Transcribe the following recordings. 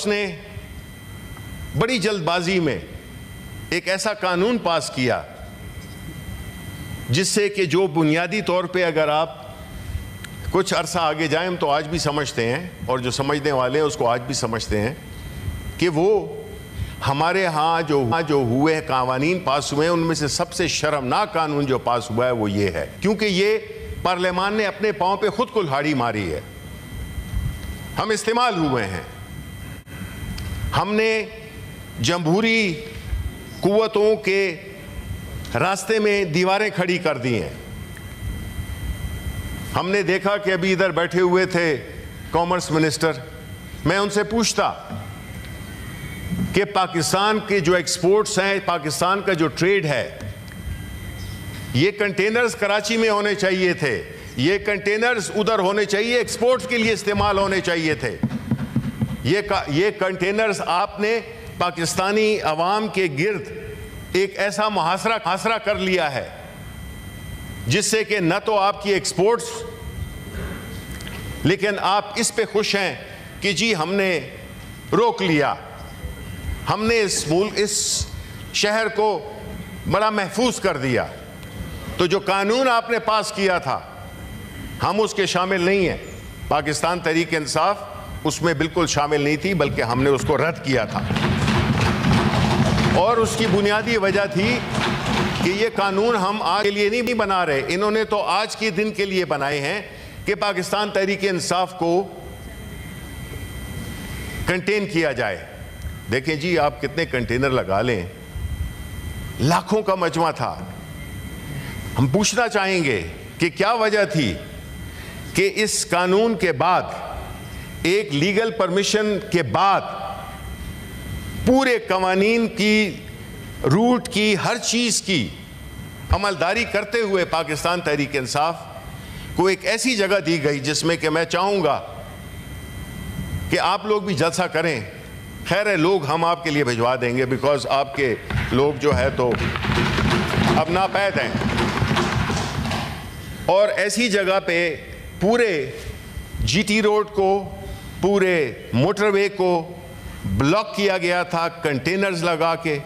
House ने बड़ी जल्दबाजी में एक ऐसा कानून पास किया, जिससे कि जो बुनियादी तौर पे अगर आप कुछ अरसा आगे जाएँ तो आज भी समझते हैं, और जो समझने वाले हैं, उसको आज भी समझते हैं, कि वो हमारे यहाँ जो हाँ जो हुए कानून पास हुए हैं, उनमें से सबसे शर्मनाक कानून जो पास हुआ है, वो ये है। क्योंकि ये पार्लियामान ने अपने पाँव पे खुद कुल्हाड़ी मारी है। हम इस्तेमाल हुए हैं। हमने जमहूरी कुवतों के रास्ते में दीवारें खड़ी कर दी हैं। हमने देखा कि अभी इधर बैठे हुए थे कॉमर्स मिनिस्टर। मैं उनसे पूछता कि पाकिस्तान के जो एक्सपोर्ट्स हैं, पाकिस्तान का जो ट्रेड है, ये कंटेनर्स कराची में होने चाहिए थे, ये कंटेनर्स उधर होने चाहिए, एक्सपोर्ट्स के लिए इस्तेमाल होने चाहिए थे। ये ये कंटेनर्स आपने पाकिस्तानी अवाम के गिर्द एक ऐसा मुहासरा, हासरा कर लिया है, जिससे कि न तो आपकी एक्सपोर्ट्स लेकिन आप इस पे खुश हैं कि जी हमने रोक लिया। हमने इस मूल इस शहर को बड़ा महफूज कर दिया। तो जो कानून आपने पास किया था, हम उसके शामिल नहीं हैं। पाकिस्तान तरीके इंसाफ उसमें बिल्कुल शामिल नहीं थी, बल्कि हमने उसको रद्द किया था। और उसकी बुनियादी वजह थी कि ये कानून हम आज के लिए नहीं बना रहे, इन्होंने तो आज के दिन के लिए बनाए हैं कि पाकिस्तान तरीके इंसाफ को कंटेन किया जाए। देखें जी, आप कितने कंटेनर लगा लें। लाखों का मजमा था। हम पूछना चाहेंगे कि क्या वजह थी कि इस कानून के बाद एक लीगल परमिशन के बाद पूरे कवानीन की, रूट की, हर चीज़ की अमलदारी करते हुए पाकिस्तान तहरीक इंसाफ को एक ऐसी जगह दी गई जिसमें कि मैं चाहूँगा कि आप लोग भी जलसा करें। खैर है, लोग हम आपके लिए भिजवा देंगे बिकॉज़ आपके लोग जो है तो अब नापैद हैं। और ऐसी जगह पे पूरे जीटी रोड को पूरे मोटरवे को ब्लॉक किया गया था कंटेनर्स लगा के,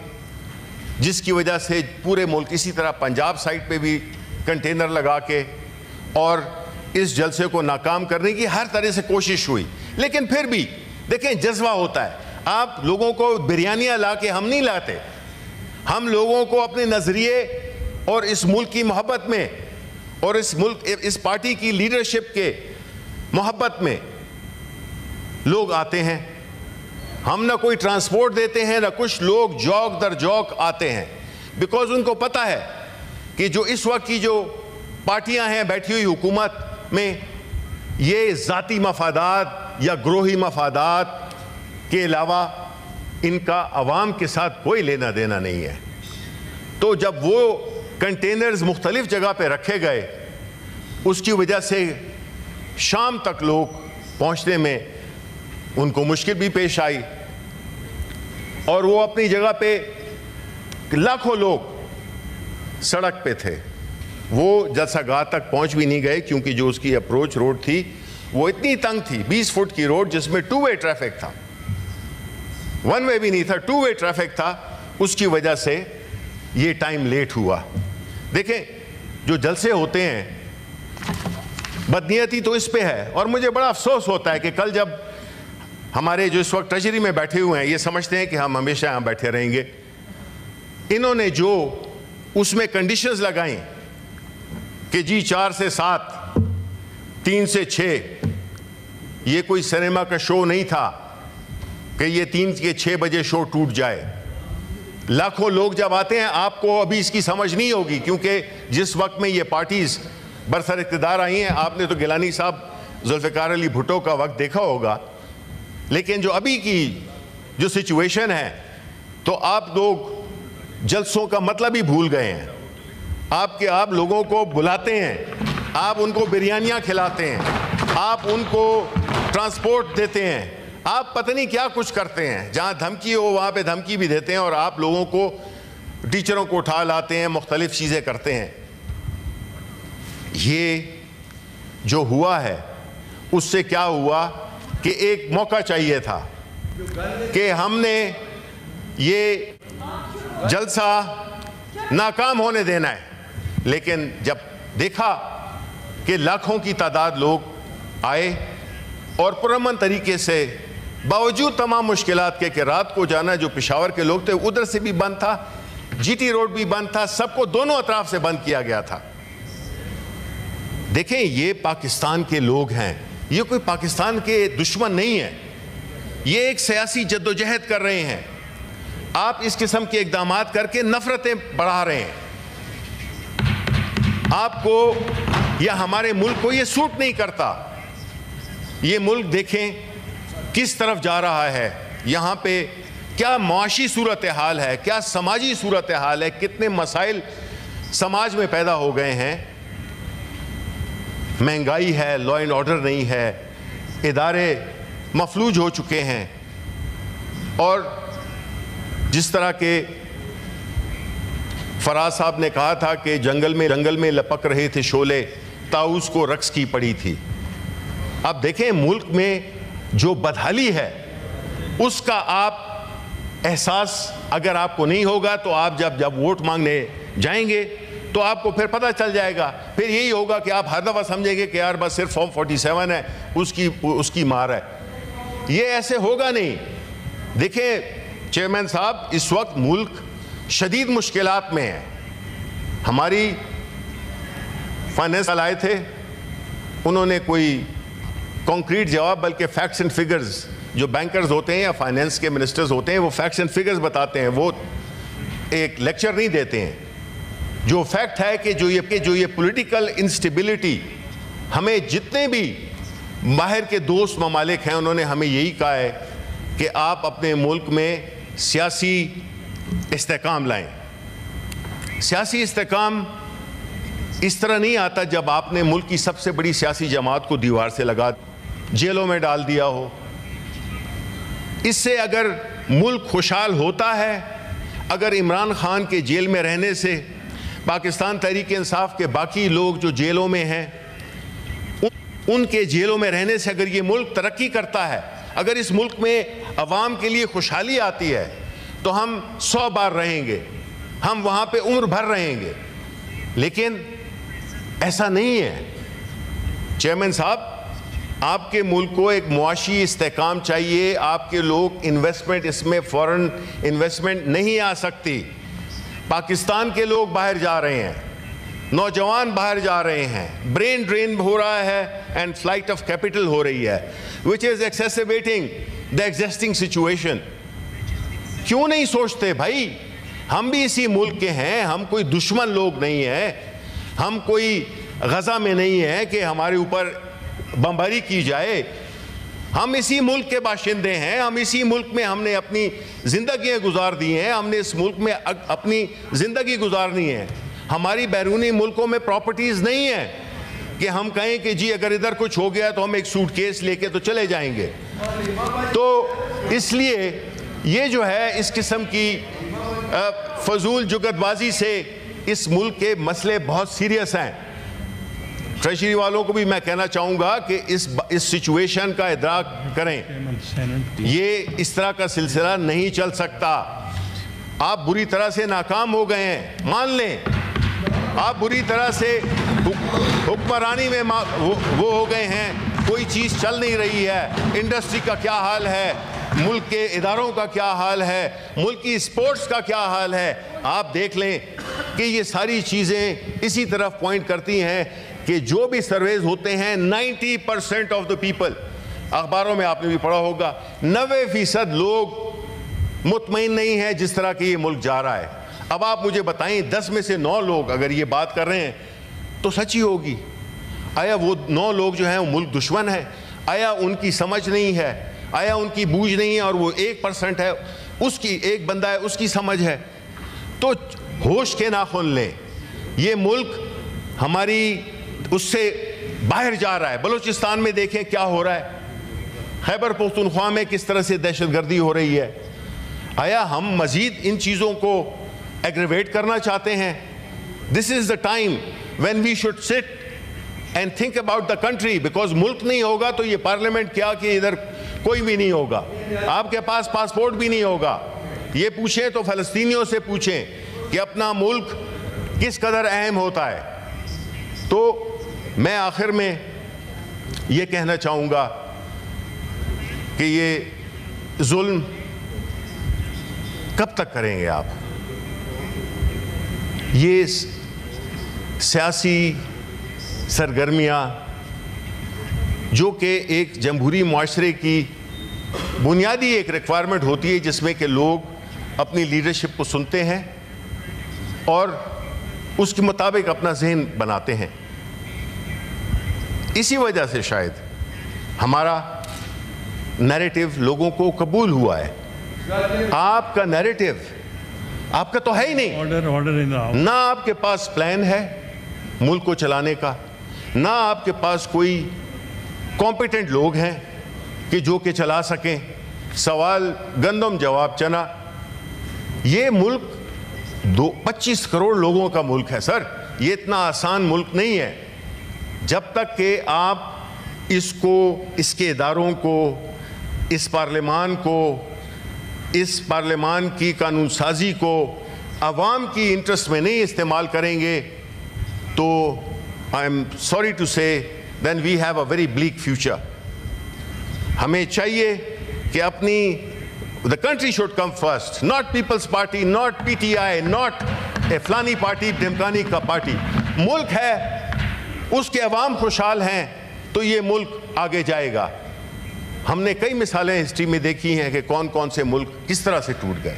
जिसकी वजह से पूरे मुल्क इसी तरह पंजाब साइड पे भी कंटेनर लगा के और इस जलसे को नाकाम करने की हर तरह से कोशिश हुई। लेकिन फिर भी, देखें, जज्बा होता है। आप लोगों को बिरयानियाँ ला के हम नहीं लाते। हम लोगों को अपने नज़रिए और इस मुल्क की मोहब्बत में और इस मुल्क, इस पार्टी की लीडरशिप के मोहब्बत में लोग आते हैं। हम ना कोई ट्रांसपोर्ट देते हैं, ना कुछ लोग जौक दर जौक आते हैं। बिकॉज़ उनको पता है कि जो इस वक्त की जो पार्टियाँ हैं, बैठी हुई हुकूमत में, ये ज़ाती मफादात या ग्रोही मफादात के अलावा इनका आवाम के साथ कोई लेना देना नहीं है। तो जब वो कंटेनर्स मुख्तलिफ़ जगह पे रखे गए, उसकी वजह से शाम तक लोग पहुँचने में उनको मुश्किल भी पेश आई। और वो अपनी जगह पे लाखों लोग सड़क पे थे। वो जलसागाह तक पहुँच भी नहीं गए क्योंकि जो उसकी अप्रोच रोड थी, वो इतनी तंग थी 20 फुट की रोड जिसमें टू वे ट्रैफ़िक था। वन वे भी नहीं था टू वे ट्रैफ़िक था। उसकी वजह से ये टाइम लेट हुआ। देखें, जो जलसे होते हैं, बदनीयती तो इस पे है। और मुझे बड़ा अफसोस होता है कि कल जब हमारे जो इस वक्त ट्रेजरी में बैठे हुए हैं, ये समझते हैं कि हम हमेशा यहाँ बैठे रहेंगे। इन्होंने जो उसमें कंडीशंस लगाई कि जी चार से सात, तीन से छः ये कोई सिनेमा का शो नहीं था कि ये तीन के छः बजे शो टूट जाए। लाखों लोग जब आते हैं, आपको अभी इसकी समझ नहीं होगी, क्योंकि जिस वक्त में ये पार्टीज़ बरसर इकतदार आई हैं, आपने तो गिलानी साहब जुल्फ़ार अली भुट्टो का वक्त देखा होगा। लेकिन जो अभी की जो सिचुएशन है तो आप लोग जलसों का मतलब ही भूल गए हैं। आपके आप लोगों को बुलाते हैं, आप उनको बिरयानियाँ खिलाते हैं, आप उनको ट्रांसपोर्ट देते हैं, आप पता नहीं क्या कुछ करते हैं। जहाँ धमकी हो, वहाँ पे धमकी भी देते हैं और आप लोगों को टीचरों को उठा लाते हैं, मुख्तलिफ़ चीज़ें करते हैं। ये जो हुआ है, उससे क्या हुआ? कि एक मौका चाहिए था कि हमने ये जलसा नाकाम होने देना है। लेकिन जब देखा कि लाखों की तादाद लोग आए और पुरमन तरीके से बावजूद तमाम मुश्किल के कि रात को जाना जो पिशावर के लोग थे, उधर से भी बंद था, जीटी रोड भी बंद था, सबको दोनों अतराफ से बंद किया गया था। देखें, ये पाकिस्तान के लोग हैं। ये कोई पाकिस्तान के दुश्मन नहीं है। ये एक सियासी जद्दोजहद कर रहे हैं। आप इस किस्म के इकदाम करके नफरतें बढ़ा रहे हैं। आपको या हमारे मुल्क को ये सूट नहीं करता। ये मुल्क देखें किस तरफ़ जा रहा है। यहाँ पे क्या मुआशी सूरत हाल है, क्या समाजी सूरत हाल है, कितने मसाइल समाज में पैदा हो गए हैं। महँगाई है लॉ एंड ऑर्डर नहीं है, इदारे मफलूज हो चुके हैं। और जिस तरह के फराज साहब ने कहा था कि जंगल में जंगल में लपक रहे थे शोले ताउस को रक्स की पड़ी थी। अब देखें, मुल्क में जो बदहाली है, उसका आप एहसास अगर आपको नहीं होगा तो आप जब जब वोट मांगने जाएँगे तो आपको फिर पता चल जाएगा। फिर यही होगा कि आप हर दफ़ा समझेंगे कि यार बस सिर्फ़ फॉर्म 47 है, उसकी उसकी मार है। ये ऐसे होगा नहीं। देखिए चेयरमैन साहब, इस वक्त मुल्क शदीद मुश्किल में है। हमारी फाइनेंस आए थे, उन्होंने कोई कॉन्क्रीट जवाब, बल्कि फैक्ट्स एंड फिगर्स जो बैंकर्स होते हैं या फाइनेंस के मिनिस्टर्स होते हैं, वो फैक्ट्स एंड फिगर्स बताते हैं, वो एक लेक्चर नहीं देते हैं। जो फैक्ट है कि जो ये जो ये पॉलिटिकल इंस्टेबिलिटी हमें जितने भी बाहर के दोस्त ममालिक हैं, उन्होंने हमें यही कहा है कि आप अपने मुल्क में सियासी इस्तेकाम लाएँ। सियासी इस्तेकाम इस तरह नहीं आता जब आपने मुल्क की सबसे बड़ी सियासी जमात को दीवार से लगा, जेलों में डाल दिया हो। इससे अगर मुल्क खुशहाल होता है, अगर इमरान खान के जेल में रहने से पाकिस्तान तहरीक इंसाफ के बाकी लोग जो जेलों में हैं उनके जेलों में रहने से अगर ये मुल्क तरक्की करता है, अगर इस मुल्क में आवाम के लिए खुशहाली आती है तो हम सौ बार रहेंगे, हम वहाँ पे उम्र भर रहेंगे। लेकिन ऐसा नहीं है। चेयरमैन साहब, आपके मुल्क को एक मुआशी इस्तेकाम चाहिए, आपके लोग इन्वेस्टमेंट इसमें फॉरेन इन्वेस्टमेंट नहीं आ सकती। पाकिस्तान के लोग बाहर जा रहे हैं। नौजवान बाहर जा रहे हैं। ब्रेन ड्रेन हो रहा है एंड फ़्लाइट ऑफ़ कैपिटल हो रही है which is exacerbating the existing situation क्यों नहीं सोचते भाई? हम भी इसी मुल्क के हैं, हम कोई दुश्मन लोग नहीं हैं। हम कोई गज़ा में नहीं है कि हमारे ऊपर बमबारी की जाए। हम इसी मुल्क के बाशिंदे हैं, हम इसी मुल्क में हमने अपनी ज़िंदगी गुजार दी हैं, हमने इस मुल्क में अपनी ज़िंदगी गुजारनी है। हमारी बैरूनी मुल्कों में प्रॉपर्टीज़ नहीं है कि हम कहें कि जी अगर इधर कुछ हो गया तो हम एक सूट केस लेके तो चले जाएँगे। तो इसलिए ये जो है इस किस्म की फजूल जुगतबाजी से इस मुल्क के मसले बहुत सीरियस हैं। ट्रेजरी वालों को भी मैं कहना चाहूँगा कि इस इस सिचुएशन का इदराक करें। ये इस तरह का सिलसिला नहीं चल सकता। आप बुरी तरह से नाकाम हो गए हैं मान लें। आप बुरी तरह से हुक्मरानी में वो, वो हो गए हैं। कोई चीज़ चल नहीं रही है। इंडस्ट्री का क्या हाल है? मुल्क के इदारों का क्या हाल है? मुल्क की स्पोर्ट्स का क्या हाल है? आप देख लें कि ये सारी चीज़ें इसी तरफ़ पॉइंट करती हैं। कि जो भी सर्वेज होते हैं 90 परसेंट ऑफ़ द पीपल अखबारों में आपने भी पढ़ा होगा नबे फ़ीसद लोग मुतमिन नहीं है जिस तरह के ये मुल्क जा रहा है। अब आप मुझे बताएँ, दस में से नौ लोग अगर ये बात कर रहे हैं तो सच्ची होगी। आया वो नौ लोग जो हैं, वो मुल्क दुश्मन है। आया उनकी समझ नहीं है। आया उनकी बूझ नहीं है और वो एक परसेंट है। उसकी, एक बंदा है, उसकी समझ है। तो होश के नाखुन लें। ये मुल्क हमारी उससे बाहर जा रहा है। बलूचिस्तान में देखें क्या हो रहा है। खैबर पख्तूनख्वा में किस तरह से दहशत गर्दी हो रही है। आया, हम मजीद इन चीज़ों को एग्रीवेट करना चाहते हैं। This is the time when we should sit and think about the country because मुल्क नहीं होगा तो ये पार्लियामेंट क्या कि इधर कोई भी नहीं होगा। आपके पास पासपोर्ट भी नहीं होगा। ये पूछें तो फलस्तीनियों से पूछें कि अपना मुल्क किस कदर अहम होता है। तो मैं आखिर में ये कहना चाहूँगा कि ये जुल्म कब तक करेंगे आप? ये सियासी सरगर्मियाँ जो कि एक जमहूरी माशरे की बुनियादी एक रिक्वायरमेंट होती है जिसमें कि लोग अपनी लीडरशिप को सुनते हैं और उसके मुताबिक अपना जहन बनाते हैं। इसी वजह से शायद हमारा नैरेटिव लोगों को कबूल हुआ है। आपका नैरेटिव आपका तो है ही नहीं। ऑर्डर ऑर्डर ना आपके पास प्लान है मुल्क को चलाने का ना आपके पास कोई कॉम्पिटेंट लोग हैं कि जो कि चला सकें। सवाल गंदम जवाब चना। ये मुल्क दो 25 करोड़ लोगों का मुल्क है सर। ये इतना आसान मुल्क नहीं है। जब तक कि आप इसको, इसके इदारों को, इस पार्लियामान को, इस पार्लियामान की कानून साजी को आवाम की इंटरेस्ट में नहीं इस्तेमाल करेंगे तो I am sorry to say then we have a very bleak future हमें चाहिए कि अपनी the country should come first not People's Party not PTI not a फलानी पार्टी ढिमकानी का पार्टी मुल्क है उसके अवाम खुशहाल हैं तो ये मुल्क आगे जाएगा। हमने कई मिसालें हिस्ट्री में देखी हैं कि कौन कौन से मुल्क किस तरह से टूट गए।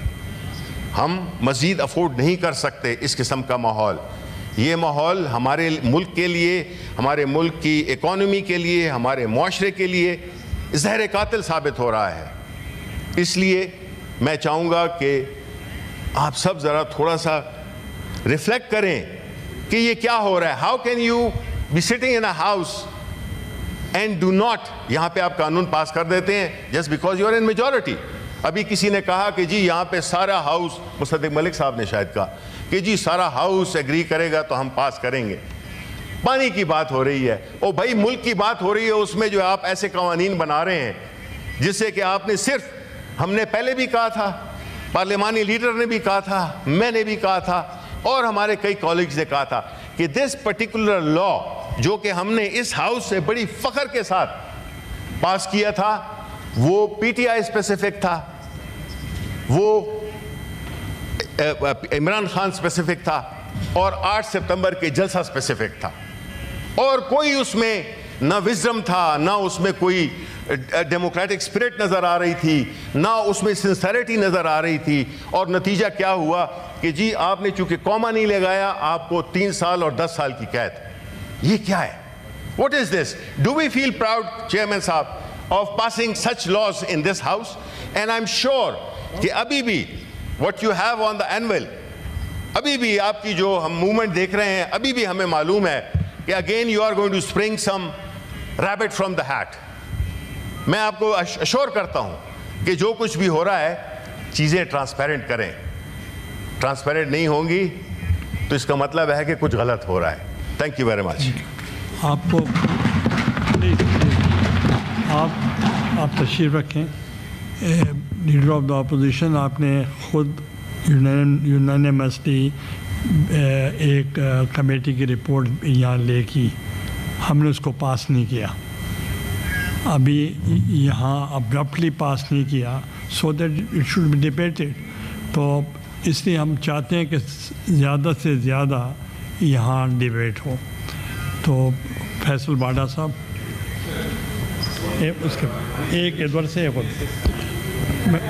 हम मज़ीद अफोर्ड नहीं कर सकते इस किस्म का माहौल। ये माहौल हमारे मुल्क के लिए, हमारे मुल्क की इकॉनमी के लिए, हमारे माशरे के लिए जहर कातिल साबित हो रहा है। इसलिए मैं चाहूँगा कि आप सब ज़रा थोड़ा सा रिफ्लेक्ट करें कि ये क्या हो रहा है। How can you be sitting in a house and do not यहाँ पे आप कानून पास कर देते हैं just because you are in majority अभी किसी ने कहा कि जी यहाँ पे सारा हाउस मुसद्दिक मलिक साहब ने शायद कहा कि जी सारा हाउस एग्री करेगा तो हम पास करेंगे। पानी की बात हो रही है। ओ भाई, मुल्क की बात हो रही है, उसमें जो आप ऐसे कवानीन बना रहे हैं, जिससे कि आपने सिर्फ़, हमने पहले भी कहा था पार्लियामानी लीडर ने भी कहा था, मैंने भी कहा था, और हमारे कई कॉलेज ने कहा था कि दिस पर्टिकुलर लॉ जो कि हमने इस हाउस से बड़ी फख्र के साथ पास किया था, वो पीटीआई स्पेसिफिक था, वो इमरान खान स्पेसिफिक था और 8 सितंबर के जलसा स्पेसिफिक था। और कोई उसमें ना विजडम था, ना उसमें कोई डेमोक्रेटिक स्पिरिट नज़र आ रही थी, ना उसमें सिंसरिटी नज़र आ रही थी। और नतीजा क्या हुआ कि जी, आपने चूँकि कॉमा नहीं लगाया, आपको तीन साल और दस साल की कैद। ये क्या है? What is this do we feel proud chairman साहब of passing such laws in this house and I am sure कि अभी भी what you have on the annual अभी भी आपकी जो हम मूवमेंट देख रहे हैं, अभी भी हमें मालूम है कि again you are going to spring some rabbit from the hat मैं आपको अश्योर करता हूँ कि जो कुछ भी हो रहा है, चीज़ें ट्रांसपेरेंट करें। ट्रांसपेरेंट नहीं होंगी तो इसका मतलब है कि कुछ गलत हो रहा है। थैंक यू वेरी मच आपको आप आप तशरीफ़ रखें। लीडर ऑफ़ द अपोजिशन आपने खुद यूनानिमसली एक कमेटी की रिपोर्ट यहाँ ले की। हमने उसको पास नहीं किया। अभी यहाँ अब्रप्टली पास नहीं किया। So that it should be debated तो इसलिए हम चाहते हैं कि ज़्यादा से ज़्यादा यहाँ डिबेट हो तो फैसल बाडा साहब एक उसके एक इधर से एक। मैं